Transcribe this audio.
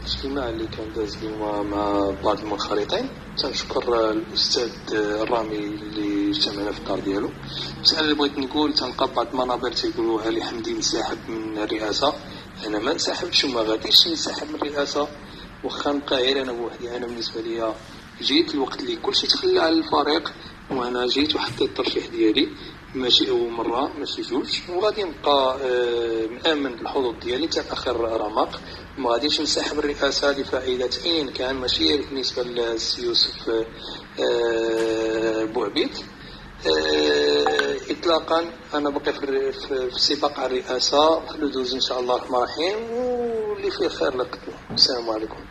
الاجتماع اللي كان داز اليوم مع بعض المنخرطين. تنشكر الأستاذ الرامي اللي اجتمعنا في الدار ديالو. المساله اللي بغيت نقول تنلقى بعض المنابر تيقولوا علي حمدي انسحب من الرئاسة. أنا ما انسحبتش وما غاديش ننسحب من الرئاسة. واخا نبقى غير أنا بوحدي أنا بالنسبة ليا جيت الوقت اللي كلشي تخلى على الفريق وأنا جيت وحطيت الترشيح ديالي. ماشي أول مرة ماشي جوج. وغادي نبقى آه، مآمن بالحظوظ ديالي حتى آخر رمق. ما غاديش نسحب الرئاسه لفائده اين كان ماشي بالنسبة للسي يوسف آه، بوعبيد. آه، اطلاقا أنا بقي في سباق على الرئاسة. ندوز إن شاء الله الرحمن الرحيم. واللي فيه خير لقدمه السلام عليكم.